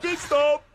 Get stop.